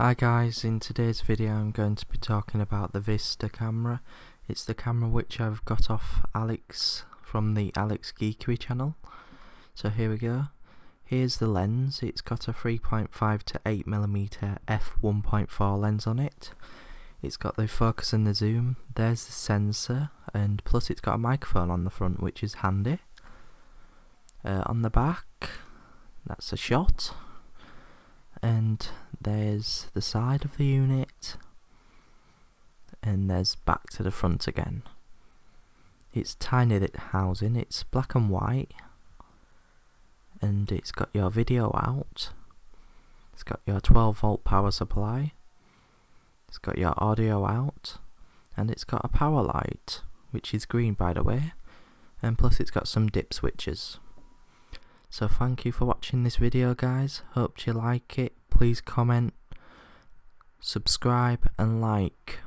Hi guys, in today's video I'm going to be talking about the Vista camera. It's the camera which I've got off Alex from the Alex Geekery channel. So here we go. Here's the lens, it's got a 3.5 to 8mm f1.4 lens on it. It's got the focus and the zoom, there's the sensor, and plus it's got a microphone on the front which is handy. Uh, on the back, that's a shot and there's the side of the unit and there's back to the front again. It's tiny that housing it's black and white and it's got your video out. It's got your 12 volt power supply. It's got your audio out and it's got a power light which is green by the way and plus it's got some dip switches. So thank you for watching this video guys, hope you like it, please comment, subscribe and like.